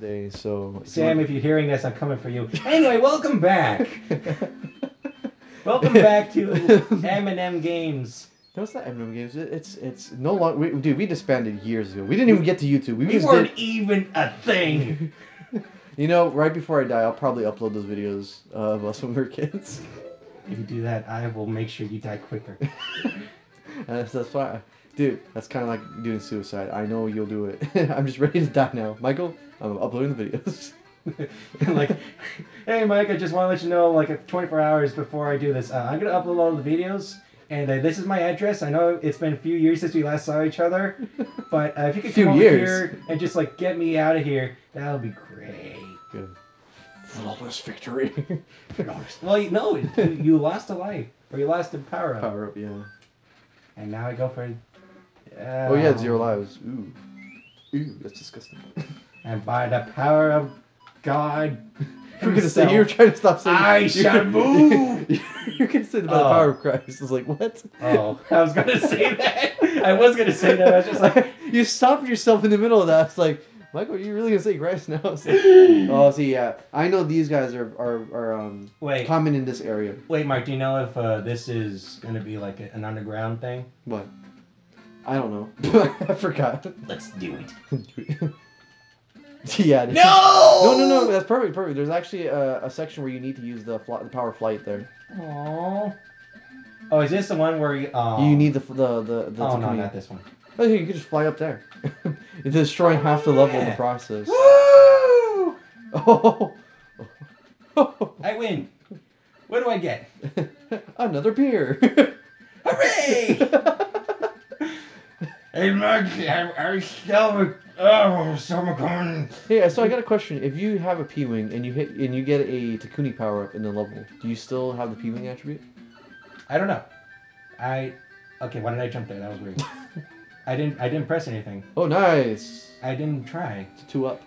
Day. So Sam, if you're hearing this, I'm coming for you. Anyway, welcome back. welcome back to M&M Games. No, it's not Eminem Games. It's it's no longer. We, dude, we disbanded years ago. We didn't even get to YouTube. We, we weren't did. even a thing. You know, right before I die, I'll probably upload those videos of us when we were kids. If you do that, I will make sure you die quicker. That's, that's why, dude. That's kind of like doing suicide. I know you'll do it. I'm just ready to die now, Michael. I'm uploading the videos. like, hey Mike, I just want to let you know, like, 24 hours before I do this, uh, I'm gonna upload all the videos, and uh, this is my address. I know it's been a few years since we last saw each other, but uh, if you could Few come over years. here and just like get me out of here, that would be great. Good. Flawless victory. Well, you, no, you, you lost a life, or you lost a power up, Power up, yeah. and now I go for. Oh yeah, zero lives. Ooh. Ooh, that's disgusting. And by the power of God, You're gonna say you were trying to stop saying. I you're- shall move. You're gonna say by the Oh. power of Christ. It's like what? Oh, I was gonna say that. I was gonna say that. I was just like, you stopped yourself in the middle of that. It's like, Michael, are you really gonna say Christ now? Like, oh, see, yeah, I know these guys are are, are um wait, common in this area, wait, Mark. Do you know if uh, this is gonna be like an underground thing? but I don't know. I forgot. Let's do it. yeah. No. No, no, no. That's perfect. Perfect. There's actually a, a section where you need to use the the power flight there. Aww. Oh, is this the one where you? Oh. You need the the the. the Oh no, not this one. Oh, you can just fly up there. it's destroying oh, half the level in the process. Woo! Oh. oh. I win. What do I get? Another beer. Hooray! hey, Mark. I, I still. Oh, summer yeah, so I got a question. If you have a P wing and you hit and you get a Takuni power up in the level, do you still have the P wing attribute? I don't know. I. Okay, why did I jump there? That was weird. I didn't. I didn't press anything. Oh, nice. I didn't try. It's two up.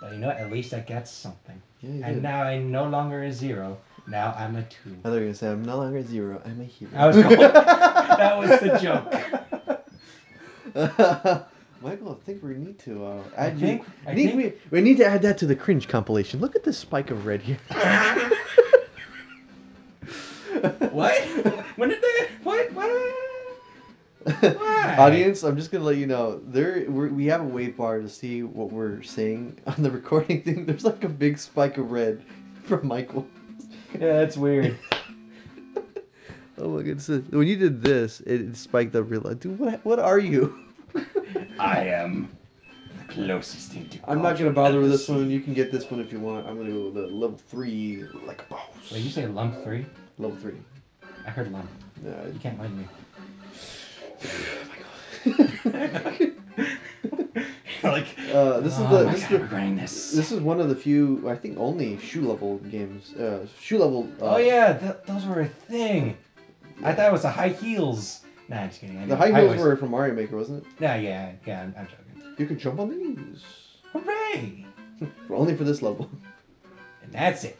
But you know what? At least I got something. Yeah, you And did. now I'm no longer a zero. Now I'm a two. I thought you were gonna say I'm no longer a zero. I'm a hero. I was going- that was the joke. Michael, I think we need to uh, I add. think. you, I I think we, we need to add that to the cringe compilation. Look at this spike of red here. What? When did that? What? What? Why? Audience, I'm just gonna let you know there we're, we have a wave bar to see what we're saying on the recording thing. There's like a big spike of red from Michael. Yeah, that's weird. Oh my goodness! When you did this, it spiked up real. Dude, what what are you? I am the closest thing to. I'm not gonna bother with this one. You can get this one if you want. I'm gonna go with the level three, like a boss. Wait, you say lump three? level three. I heard lump. Yeah. You can't mind me. like. Uh, this is oh the my this is God, the this. this is one of the few I think only shoe level games. Uh, shoe level. Uh, oh yeah, th- those were a thing. I thought it was the high heels. Nah, I'm just kidding. I The know- high I heels were from Mario Maker, wasn't it? Nah, yeah, yeah. I'm, I'm joking. You could jump on these. Hooray! Only for this level. And that's it.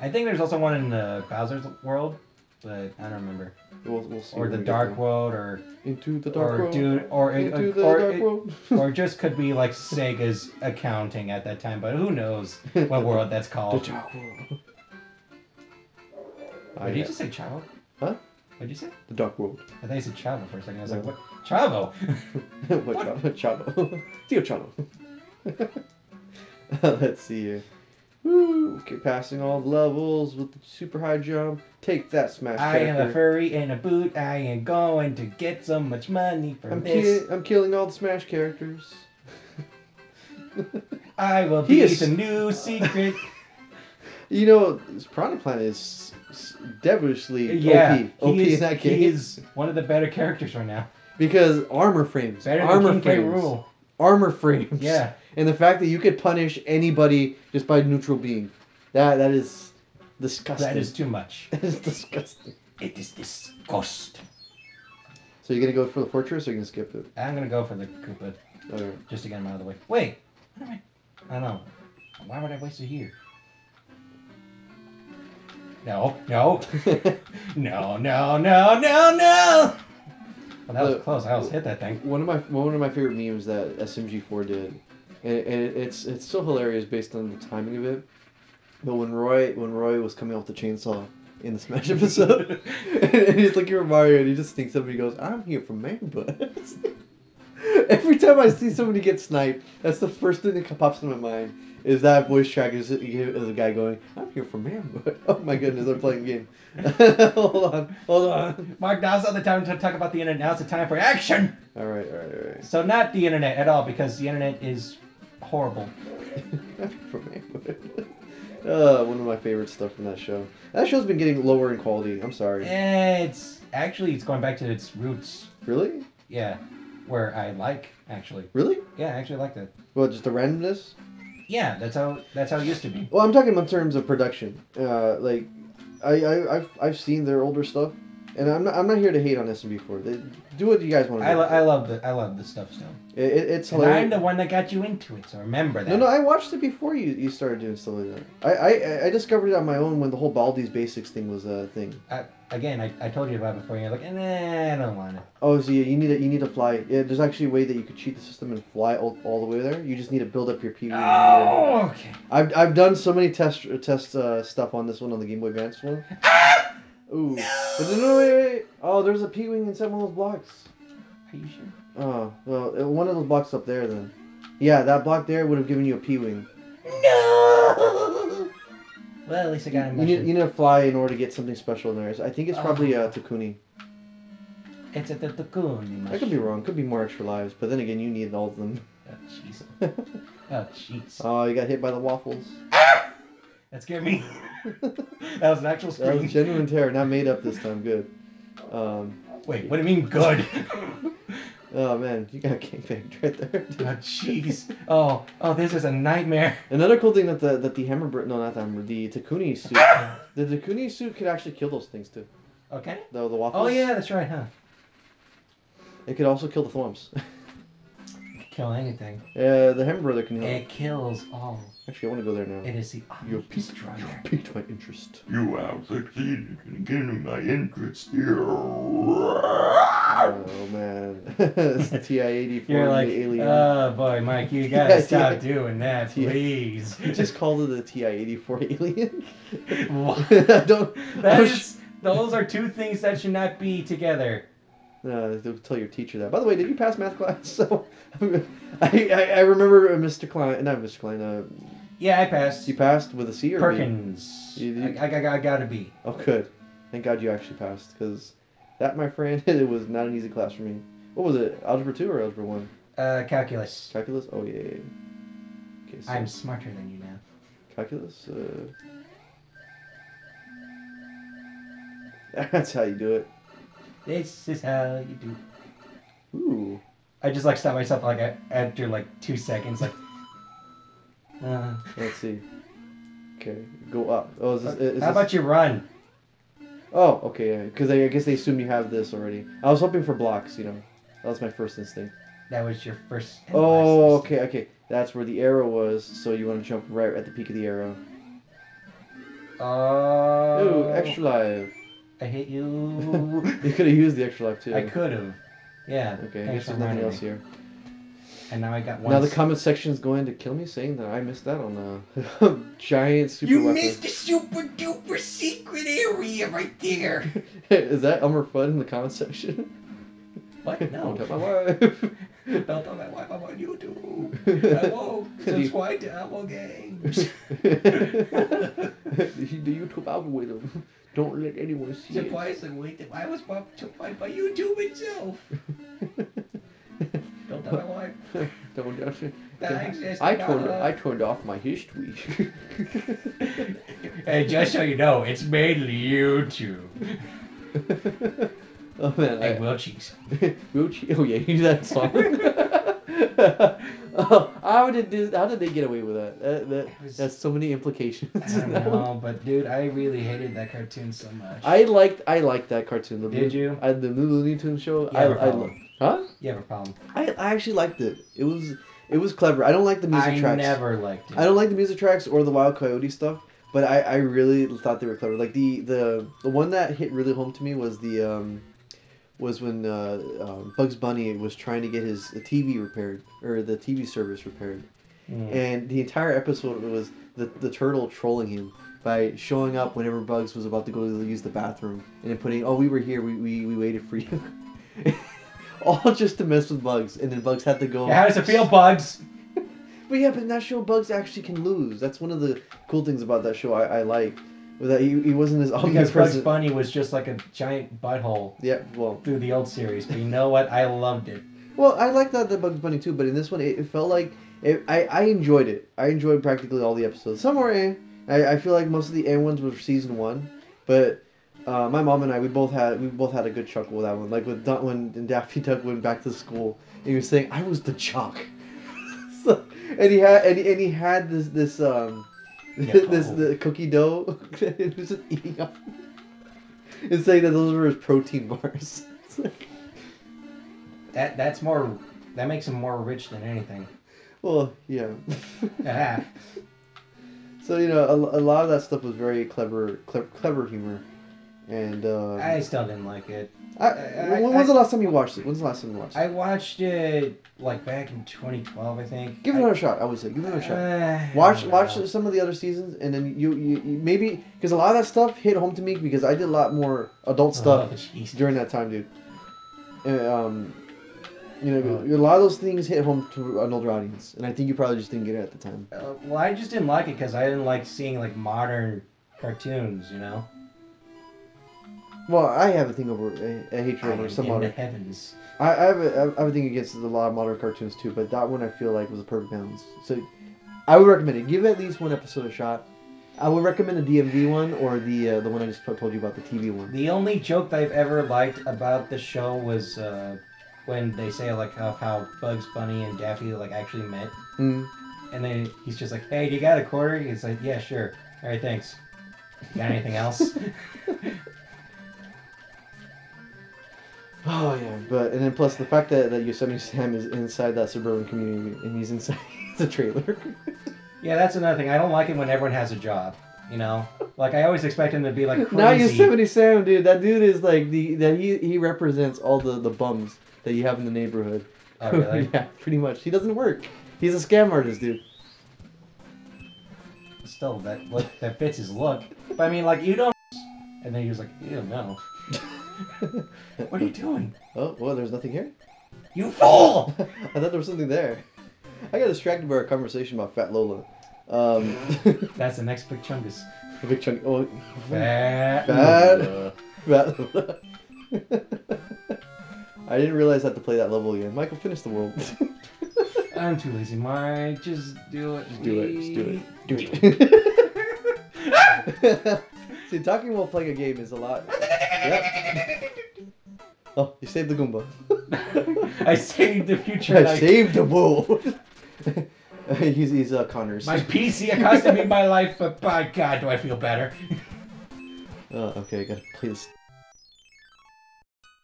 I think there's also one in the Bowser's world, but I don't remember. We'll, we'll see. Or when the we get Dark there. World, or Into the dark or world. dude, or it, Into the or, dark it, world. or just could be like Sega's accounting at that time, but who knows what world that's the called. dark world. Did you oh, just say child? Huh? What did you say? The dark world. I thought you said Chavo for a second. I was like, what? Chavo? what Chavo? Chavo. Tio Chavo. Let's see here. Woo! Okay, passing all the levels with the super high jump. Take that, Smash I am a furry in a boot. I am going to get so much money from I'm, this. ki- I'm killing all the Smash characters. I will He be is- the new secret. You know, this Piranha Plant is devilishly yeah, OP. OP he in that is, he is one of the better characters right now. Because armor frames. Better armor than King K. frames. Rule. Armor frames. Yeah. And the fact that you could punish anybody just by neutral being. That that is disgusting. That is too much. That is disgusting. It is disgusting. So you're gonna go for the fortress or you're gonna skip it? I'm gonna go for the Koopa Or just to get him out of the way. Wait. I? I don't know. Why would I waste it here? No, no, no, no, no, no, no. Well, that was Look. close. I almost hit that thing. one of my one of my favorite memes that SMG4 did and, and it's it's so hilarious based on the timing of it. But when Roy when Roy was coming off the chainsaw in the Smash episode, and he's looking for Mario, and he just thinks he goes, "I'm here for man butts." Every time I see somebody get sniped, that's the first thing that pops in my mind. Is that voice track is, is a guy going, "I'm here for man butt." Oh my goodness, I'm playing a game. hold on, hold on. Mark, now's not the time to talk about the internet. Now's the time for action. All right, all right, all right. So not the internet at all, because the internet is horrible. from Maywood. Uh, one of my favorite stuff from that show. That show's been getting lower in quality. I'm sorry. It's actually it's going back to its roots. Really? Yeah, where I like actually. Really? Yeah, I actually like that. Well, just the randomness. Yeah, that's how that's how it used to be. Well, I'm talking in terms of production. Uh, like, I, I I've I've seen their older stuff, and I'm not I'm not here to hate on SMG4. They, do what you guys want to do. I, lo- I love the I love the stuff still. it, it- it's And I'm the one that got you into it, so remember that. No, no, I watched it before you, you started doing stuff like that. I, I I discovered it on my own when the whole Baldi's Basics thing was a thing. Again, I, I told you about it before. and You're like, nah, I don't want it. Oh, so you, you need to you need to fly. Yeah, there's actually a way that you could cheat the system and fly all, all the way there. You just need to build up your PV. Oh, okay. I've, I've done so many test test uh, stuff on this one on the Game Boy Advance one. Ooh. But no, no, wait, wait. Oh, there's a P wing inside one of those blocks. Are you sure? Oh, well, uh, one of those blocks up there then. Yeah, that block there would have given you a P wing. No. Well, at least I got You him. need, you need to fly in order to get something special in there. I think it's probably Oh. uh, Takuni. It's a cocoon. I could be wrong. Could be more extra lives. But then again, you need all of them. Oh, jeez. Oh, jeez. Oh, you got hit by the waffles. That scared me. that was an actual That was genuine terror, not made up this time. Good. Um, Wait, what do you mean good? oh man, you got gangbanged right there. Oh, jeez. Oh, oh, this is a nightmare. Another cool thing that the that the hammer no not the hammer the Takuni suit the Takuni suit could actually kill those things too. Okay. The the waffles. Oh yeah, that's right, huh? It could also kill the thwomps. Kill anything. uh, the hammer brother can heal. It kills all. Actually, I want to go there now. It is the You're Omni piqued, Destroyer. you're piqued my interest. You have succeeded in getting my interest here. Oh man, TI-84 You're like, the alien. oh boy, Mike, you gotta Yeah, stop yeah. doing that, Yeah. please. You just called it a TI-84 alien. What? I don't. That I was- is, those are two things that should not be together. Uh, don't tell your teacher that. By the way, did you pass math class? So, I, I I remember uh, Mr. Klein, not Mr. Klein. Uh, Yeah, I passed. you passed with a C or B? Perkins. You- you- I, I, I, I gotta be. Oh, good. Thank God you actually passed, because that, my friend, it was not an easy class for me. What was it? Algebra two or algebra one? Uh, calculus. Calculus? Oh yeah. yeah. yeah. Okay, so I'm smarter than you now. calculus. Uh... That's how you do it. This is how you do. Ooh. I just like stop myself like after like two seconds, like. Uh, Let's see. Okay, go up. Oh, is this? Is how this... about you run? Oh, okay, yeah. Because I guess they assume you have this already. I was hoping for blocks, you know. That was my first instinct. That was your first. Oh, okay, okay. That's where the arrow was, so you want to jump right at the peak of the arrow. Oh. Ooh, extra life. I hate you. You could have used the extra life too. I could have. Yeah. Okay, I guess for there's nothing else me. here. And now I got one. Now the comment section is going to kill me saying that I missed that on a giant super You weapon. missed the super duper secret area right there. is that Elmer Fudd in the comment section? What? No. Don't tell my wife. Don't tell my wife I'm on YouTube. I won't Do you- subscribe to Apple Games. the YouTube algorithm. Don't let anyone see it. Surprisingly, I was find by YouTube itself. Don't tell my wife. Don't doubt it. That exists I turned I turned off my history. Hey, just so you know, it's mainly YouTube. oh man, Hey, I, Will Cheese. Will Che- oh yeah, use that song. Oh, how did this, how did they get away with that? That, that was- that's so many implications. I don't know, but dude, I really hated that cartoon so much. I liked I liked that cartoon. The Did Loo- you? I, the new Looney Tunes show. You I have a I problem. lo- huh? You have a problem. I, I actually liked it. It was it was clever. I don't like the music I tracks. I never liked it. I don't like the music tracks or the Wild Coyote stuff, but I, I really thought they were clever. Like the, the the one that hit really home to me was the um, was when uh, um, Bugs Bunny was trying to get his the TV repaired or the TV service repaired, Mm. and the entire episode was the the turtle trolling him by showing up whenever Bugs was about to go to use the bathroom and then putting, "Oh, we were here. We we, we waited for you." All just to mess with Bugs, and then Bugs had to go. Yeah, how does it feel, Bugs? But yeah, but in that show, Bugs actually can lose. That's one of the cool things about that show. I, I like that he, he wasn't as Because Bugs. Bunny was just like a giant butthole Yeah, well, through the old series. But you know what? I loved it. well, I like that the Bugs Bunny too, but in this one, it, it felt like it, I I enjoyed it. I enjoyed practically all the episodes. Some were eh. I, I feel like most of the end ones were season one, but uh, my mom and I we both had we both had a good chuckle with that one. Like with Don, when Daffy Duck went back to school, and he was saying, "I was the chalk," so, and he had and he, and he had this this um. this the cookie dough he was just eating up and saying that those were his protein bars. It's like, That that's more. That makes him more rich than anything. well, yeah. Ah. so you know, a, a lot of that stuff was very clever, clever, clever humor, and uh, I still didn't like it. I, I- when, I- when's the last time you watched it? When's the last time you watched it? I watched it like back in 2012, I think. Give it another shot. I would say, give it another shot. Uh, Watch watch know. some of the other seasons, and then you, you, you maybe because a lot of that stuff hit home to me because I did a lot more adult stuff Oh, during that time, dude. And, um, you know, Oh. a lot of those things hit home to an older audience, and I think you probably just didn't get it at the time. Uh, well, I just didn't like it because I didn't like seeing like modern cartoons, you know. Well, I have a thing over a, a hatred I over some modern. heavens. I, I have a, I have a thing against a lot of modern cartoons too, but that one I feel like was a perfect balance. So, I would recommend it. Give at least one episode a shot. I would recommend the DMV one or the uh, the one I just told you about, the TV one. The only joke that I've ever liked about the show was uh, when they say like how, how Bugs Bunny and Daffy like actually met, Mm. and then he's just like, "Hey, do you got a quarter?" He's like, "Yeah, sure. All right, thanks. Got anything else?" Oh yeah, but and then plus the fact that, that Yosemite Sam is inside that suburban community and he's inside the trailer. yeah, that's another thing. I don't like it when everyone has a job. You know, like I always expect him to be like crazy. Now Yosemite Sam, dude, that dude is like the that he he represents all the the bums that you have in the neighborhood. Oh, really? yeah, pretty much. He doesn't work. He's a scam artist, dude. Still, that look that fits his look. But I mean, like you don't. And then he was like, "Ew, no. What are you doing? Oh well, there's nothing here. You fool!" I thought there was something there. I got distracted by our conversation about Fat Lola. Um, That's the next big chungus. the big chunk. Oh, Fat Fat- Lola. Fat Lola. I didn't realize I had to play that level again. Michael, finish the world. I'm too lazy, Mike. Just do it. Just do it. Just do it. Do it. See, talking while playing a game is a lot. Yep. Oh, you saved the Goomba. I saved the future. I saved the world. he's he's uh, Connors. My PC accosted me my life, but by God, do I feel better. Oh, okay, I gotta play this.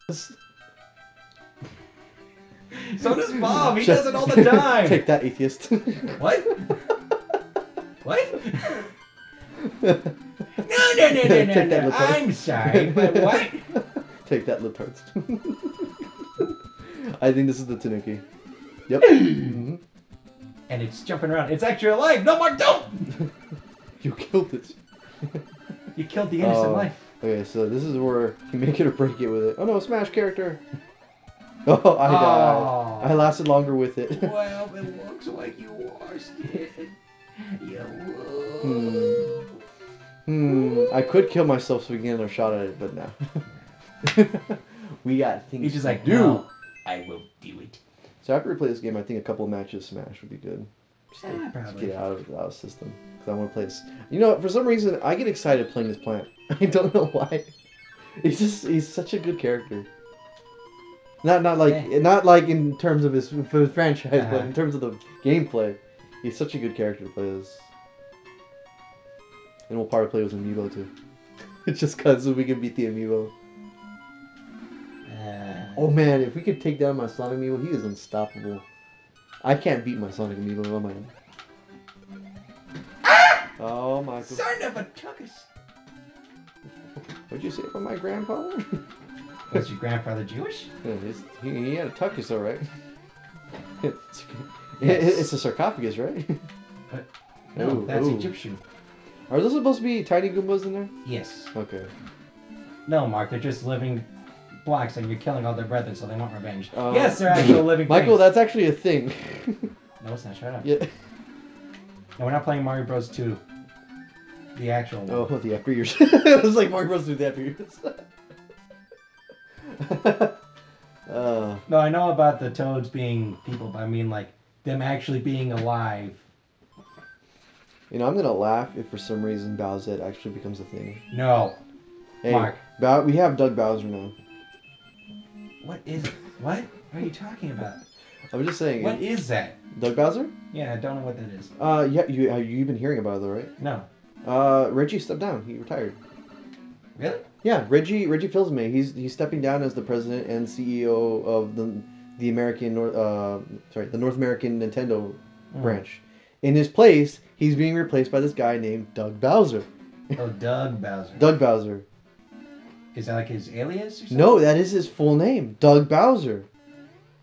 This- So does Bob. He does it all the time. Take that, atheist. What? What? No, no, no, no, no, no. I'm sorry, but what? Take that, Litards. I think this is the Tanuki. Yep. Mhm. And it's jumping around. It's actually alive. No, Mark, don't! You killed it. You killed the innocent Oh. life. Okay, so this is where you make it or break it with it. Oh no, Smash character. Oh, I died. Oh. I lasted longer with it. Well, it looks like you are scared. You Hmm. Hmm. I could kill myself so we can get another shot at it, but no. we got things He's just to like, do. no, I will do it. So after we play this game, I think a couple of matches Smash would be good. Just to, Yeah, just probably. get out of, out of the system. Because I want to play this. You know, for some reason, I get excited playing this plant. I don't know why. He's just, he's such a good character. Not, not like, Yeah. not like in terms of his, his franchise, but Uh-huh. in terms of the gameplay. He's such a good character to play as. And we'll probably play with Amiibo too. It's just because we can beat the Amiibo. Uh, Oh man, if we could take down my Sonic Amiibo, he is unstoppable. I can't beat my Sonic Amiibo on my own. Oh my god. son of a tuckus. What'd you say about my grandfather? Was your grandfather Jewish? Yeah, he, he had a tuckus, alright. it's, Yes. it's a sarcophagus, right? No, Ooh, that's ooh. Egyptian. Are those supposed to be tiny Goombas in there? Yes. Okay. No, Mark, they're just living blocks and you're killing all their brethren, so they want revenge. Uh, yes, they're actual living Michael, things. that's actually a thing. No, it's not. Shut up. yeah. No, we're not playing Mario Bros. 2. The actual one. Oh, the after years. it was like Mario Bros. do the after years. uh, No, I know about the toads being people, but I mean like them actually being alive. You know, I'm gonna laugh if for some reason Bowsette actually becomes a thing. No. Hey, Mark. Bow- we have Doug Bowser now. What is what? What are you talking about? I'm just saying. What is that? Doug Bowser? Yeah, I don't know what that is. Uh, yeah, you have you been hearing about it though, right? No. Uh, Reggie stepped down. He retired. Really? Yeah, Reggie Reggie Fils-Aimé. He's he's stepping down as the president and CEO of the the American North uh sorry the North American Nintendo Hmm. branch. In his place, he's being replaced by this guy named Doug Bowser. Oh, Doug Bowser. Doug Bowser. Is that like his alias or something? No, that is his full name, Doug Bowser.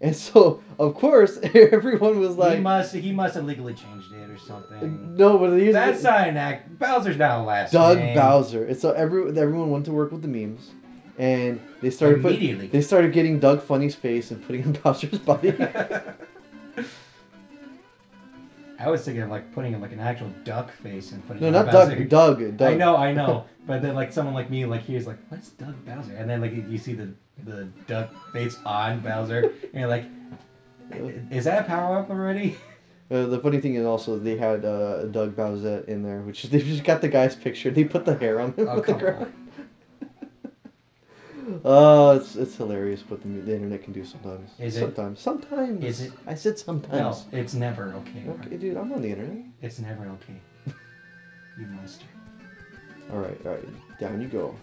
And so, of course, everyone was like, he must he must have legally changed it or something. "No, but he's That's not an act. Bowser's not a last Doug name. Bowser." And so every everyone went to work with the memes, and they started put, Immediately. they started getting Doug Funnie's face and putting in Bowser's body. I was thinking of like putting in like an actual duck face and putting no, not Bowser. Doug. Doug. Doug. I know, I know, but then like someone like me, like here's like, what's Doug Bowser? And then like you see the the duck face on Bowser, and you're like, is that a power up already? Uh, the funny thing is also they had uh, Doug Bowsette in there, which they just got the guy's picture. They put the hair on him Oh with the come ground. on. Oh, it's it's hilarious what the, the internet can do sometimes. Is it? sometimes. Sometimes. Is it? I said sometimes. No, it's never okay. Mark. Okay, dude, I'm on the internet. It's never okay. You monster. All right, all right, down you go.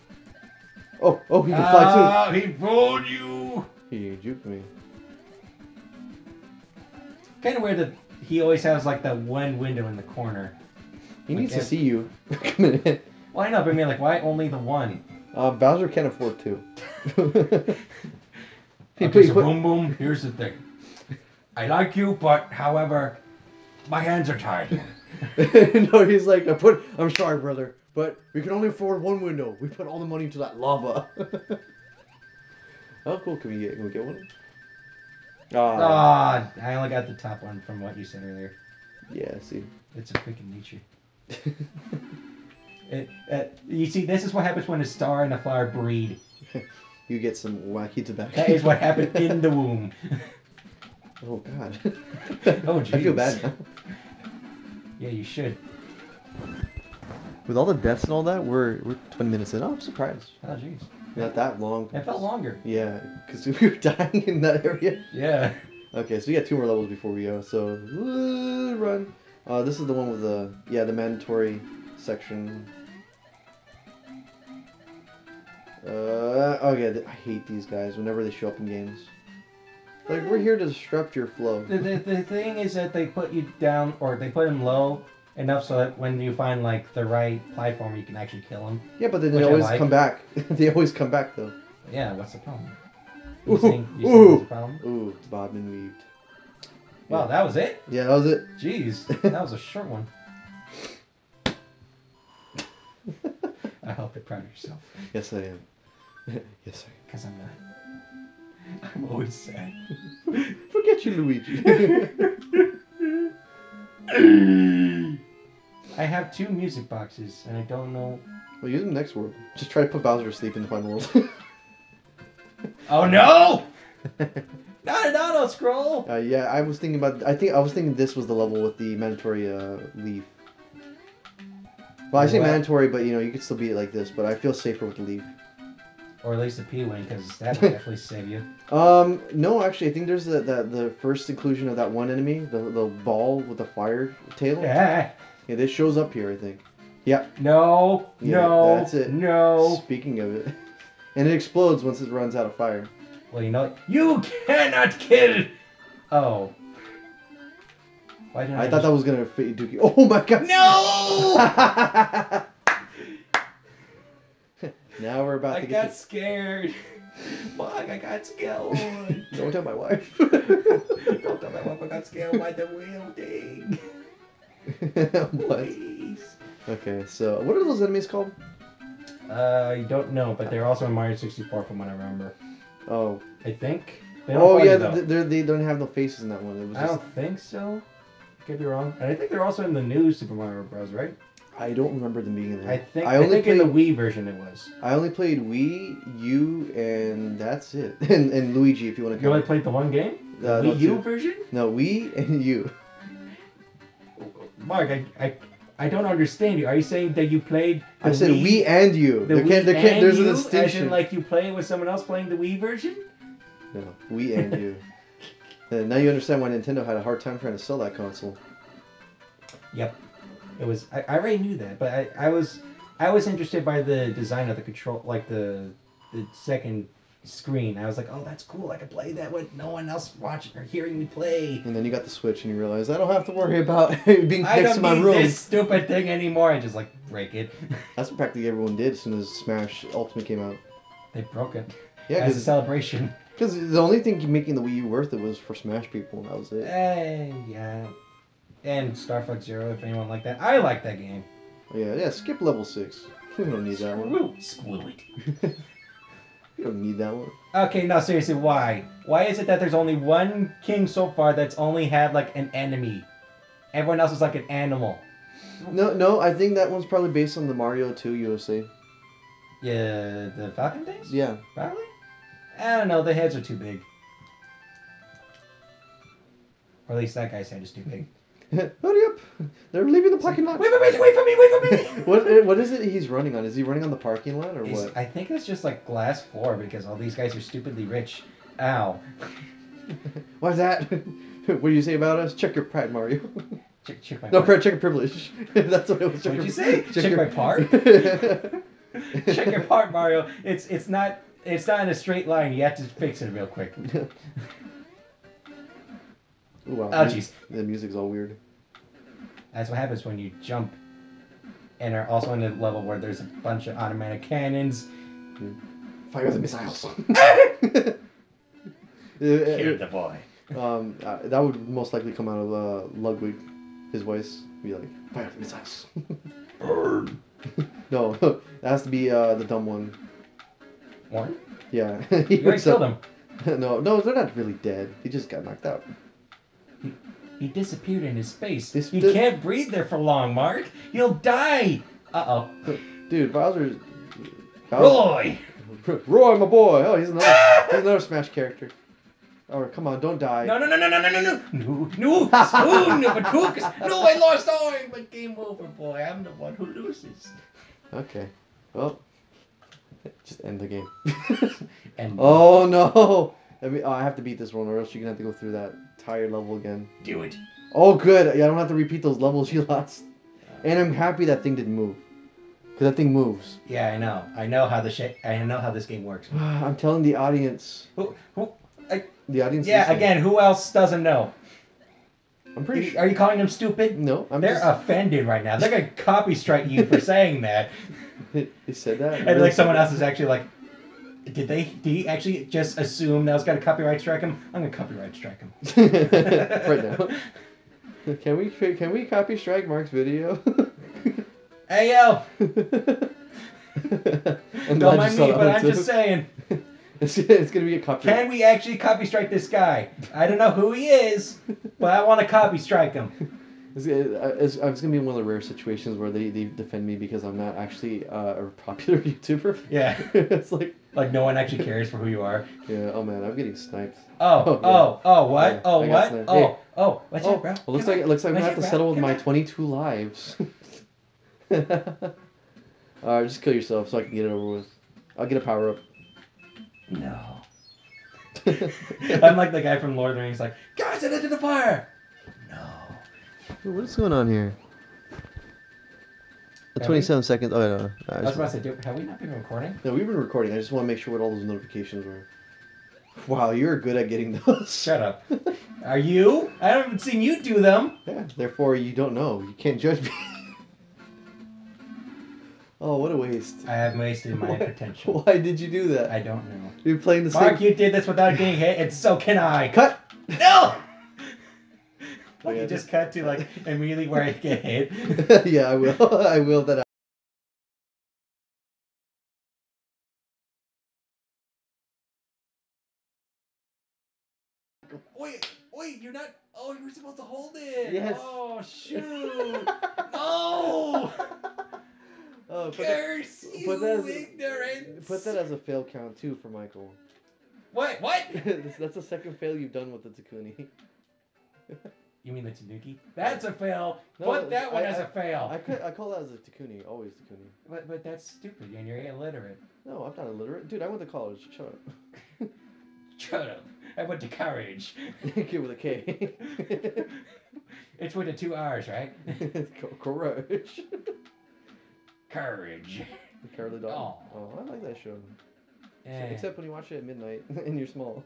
Oh, oh, he can fly too. he fooled you. He juked me. Kind of weird that he always has like that one window in the corner. He Like needs to see you coming in. Well, I know, but I mean, like, why only the one? Uh, Bowser can't afford two. he Okay, so boom, boom. Here's the thing. I like you, but however, my hands are tied. no, he's like, I put. I'm sorry, brother, but we can only afford one window. We put all the money into that lava. oh, cool. Can we get? Can we get one? Ah, Ah, I only got the top one from what you said earlier. yeah. See. It's a freaking nature. It, uh, you see, this is what happens when a star and a flower breed. you get some wacky tobacco. That is what happened in the womb. Oh God. Oh, jeez. I feel bad now. Yeah, you should. With all the deaths and all that, we're we're 20 minutes in. Oh, I'm surprised. Oh, jeez. Not that long. It felt longer. Yeah, because we were dying in that area. Yeah. Okay, so we got two more levels before we go. So uh, run. Uh, this is the one with the yeah the mandatory section. Uh, oh yeah, I hate these guys whenever they show up in games. Like we're here to disrupt your flow. The, the, the thing is that they put you down, or they put him low enough so that when you find like the right platform, you can actually kill him. Yeah, but then they always like. come back. they always come back though. Yeah, what's the problem? Ooh, You think, you ooh. problem? Ooh, Bodman weaved. Wow, that was it? Yeah, that was it. Jeez, that was a short one. I hope you're proud of yourself, Yes, I am. yes, sir. because I'm not. I'm always sad. Forget you, Luigi. I have two music boxes, and I don't know. well, use them next world. Just try to put Bowser to sleep in the final world. Oh no! Not an auto scroll. Uh, yeah, I was thinking about. I think I was thinking this was the level with the mandatory uh, leaf. Well, I say What? mandatory, but you know you could still beat it like this. But I feel safer with the leaf. Or at least a P wing, because that would definitely save you. Um, no, actually, I think there's the the, the first inclusion of that one enemy, the the ball with the fire tail. Yeah. Yeah, this shows up here, I think. Yeah. No. Yeah, no. that's it. No. Speaking of it, and it explodes once it runs out of fire. Well, you know, you cannot kill. Oh. Why didn't I? I thought that was gonna fit Dookie. Oh my god! No. Now we're about I to got get. scared. Fuck, I got scared. Don't tell my wife. Don't tell my wife I got scared by the whale thing. what? Please. Okay, so what are those enemies called? Uh, I don't know, but they're also in Mario 64 from what I remember. Oh, I think. They don't oh yeah, you, they're, they don't have no faces in that one. It was I just, don't think so. Could be wrong. And I think they're also in the new Super Mario Bros. Right? I don't remember them being in there. I think. I I, only think in the Wii version it was. I only played Wii, you, and that's it. and, and Luigi, if you want to You only count. played the one game? The Uh, no, Wii U two. version? No, Wii and you. Mark, I, I, I don't understand you. Are you saying that you played? The I said Wii, we and you. The there can't, Wii there can't, and there's you, a distinction. As in, like you play with someone else playing the Wii version? No, we and you. And now you understand why Nintendo had a hard time trying to sell that console. Yep. It was. I, I already knew that, but I, I was I was interested by the design of the control, like the the second screen. I was like, oh, that's cool. I can play that with no one else watching or hearing me play. And then you got the Switch and you realize I don't have to worry about being I next to don't my need room. this stupid thing anymore. I just like break it. That's what practically everyone did as soon as Smash Ultimate came out. they broke it Yeah, as a celebration. because the only thing making the Wii U worth it was for Smash people, and that was it. Eh, yeah. And Star Fox Zero, if anyone liked that. I like that game. Yeah, yeah. Skip level six. We don't need that one. Screw, it. We don't need that one. Okay, no, seriously, why? Why is it that there's only one king so far that's only had like an enemy? Everyone else is like an animal. No, no. I think that one's probably based on the Mario 2 USA. Yeah, the Falcon days? Yeah. Probably? I don't know, the heads are too big. Or at least that guy's head is too big. Hurry up! They're leaving the parking lot. Wait, wait, wait, wait for me, wait for me! What eh, what is it he's running on? Is he running on the parking lot or It's- what? I think it's just like glass floor because all these guys are stupidly rich. Ow. What's that? what do you say about us? Check your pride, Mario. Check, check my no, part. pride, check your privilege. That's what it was. Check What'd your, you say? Check my part? check your part, Mario. It's it's not it's not in a straight line. You have to fix it real quick. Ooh, wow. Oh jeez. The music's all weird. That's what happens when you jump and are also in a level where there's a bunch of automatic cannons. Fire the missiles. Kill the boy. um, uh, that would most likely come out of uh, Ludwig, his voice. Be like, fire the missiles. Burn. no, that has to be uh, the dumb one. Warren? Yeah. You already killed him. no, no, they're not really dead. He just got knocked out. He disappeared in his space. This- you this- can't breathe there for long, Mark. You'll die. Uh oh. Dude, Bowser's. Bowser- Roy. Roy, my boy. Oh, he's another. he's another Smash character. Oh, come on, don't die. No, no, no, no, no, no, no, no, no, no, no, no, but Lucas- no, I lost arm, but game over, boy. I'm the one who loses. Okay. Well, just end the game. And oh no! I mean, oh, I have to beat this one, or else you're gonna have to go through that tired level again. do it. Oh, good. Yeah, I don't have to repeat those levels you lost. And I'm happy that thing didn't move, cause that thing moves. Yeah, I know. I know how the sh- I know how this game works. I'm telling the audience. Who, who, The audience. yeah, listening. again, who else doesn't know? I'm pretty sure. Are you calling them stupid? No, I'm They're just. offended right now. They're gonna copy strike you for saying that. They said that. And like someone else is actually like, did they? Did he actually just assume that I was gonna copyright strike him? I'm gonna copyright strike him. right now. Can we can we copy strike Mark's video? Hey yo, don't mind me, but I'm too. just saying. It's, it's gonna be a copy. Can we actually copy strike this guy? I don't know who he is, but I want to copy strike him. It's, it's, it's gonna be one of the rare situations where they, they defend me because I'm not actually uh, a popular YouTuber. Yeah, it's like, like no one actually cares for who you are. yeah, oh man, I'm getting sniped. Oh, Oh, oh, oh, what? Yeah, oh, I what? Oh, Hey. oh, watch oh, out, bro. well, looks Come like on. it looks like I'm gonna have to settle with Come my on. 22 lives. Alright, just kill yourself so I can get it over with. I'll get a power up. No. I'm like the guy from Lord of the Rings, like, guys, it into the fire. No. What's going on here? Have 27 seconds. Oh, no. no. I I was about to say, have we not been recording? No, we've been recording. I just want to make sure what all those notifications were. Wow, you're good at getting those. Shut up. Are you? I haven't seen you do them. Yeah, therefore you don't know. You can't judge me. Oh, what a waste. I have wasted my Why- potential. Why did you do that? I don't know. You're playing the Mark, same. you did this without getting hit, and so can I. Cut. No! Like Yeah, you just cut to like immediately where I get hit. yeah, I will. I will. That. Wait, wait, you're not. Oh, you were supposed to hold it. Yes. Oh shoot! no! Oh, put that, Curse you, put that as- ignorance! put that as a fail count too for Michael. What? What? That's the second fail you've done with the Takuni. You mean the Tanuki? That's a fail. No, Put that one I- as I- a fail. I, ca- I call that as a Takuni. Always Takuni. But but that's stupid, and you're illiterate. No, I'm not illiterate, dude. I went to college. Shut up. Shut up. I went to courage. Kid with a K. it's with the two R's, right? Courage. Courage. The Cowardly Dog. Aw. Oh, I like that show. Eh. Except when you watch it at midnight and you're small.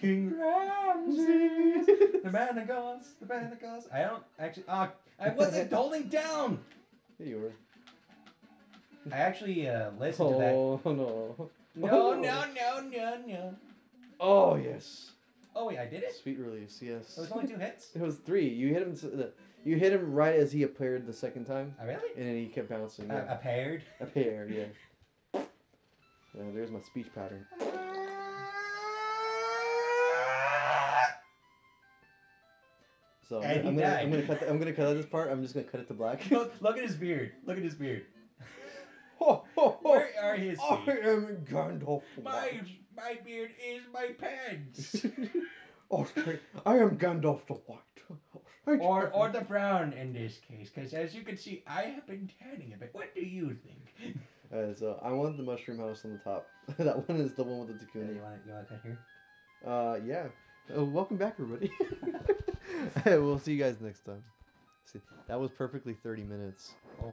King Ramses, the man that goes, the man that goes. I don't actually. Ah, I wasn't holding down. Here you were. I actually uh, listened to that. Oh no. No, no, no, no, no. Oh yes. Oh wait, I did it. Sweet release. Yes. It was only two hits. It was three. You hit him. You hit him right as he appeared the second time, Oh really? and then he kept bouncing. Uh, Yeah. a paired. A pair. Yeah. Yeah, there's my speech pattern. So I'm, gonna, I'm, gonna. I'm gonna cut. The, I'm gonna cut out this part. I'm just gonna cut it to black. look, look at his beard. Look at his beard. ho, ho, ho. Where are his I am Gandalf. the My White. my beard is my pants. okay, I am Gandalf the White. Or or the brown in this case, because as you can see, I have been tanning a bit. What do you think? Uh, so I want the mushroom house on the top. that one is the one with the Uh, Takuni. you want you want to cut here? Uh, yeah. Uh, welcome back, everybody. we'll see you guys next time. See, that was perfectly 30 minutes. Oh.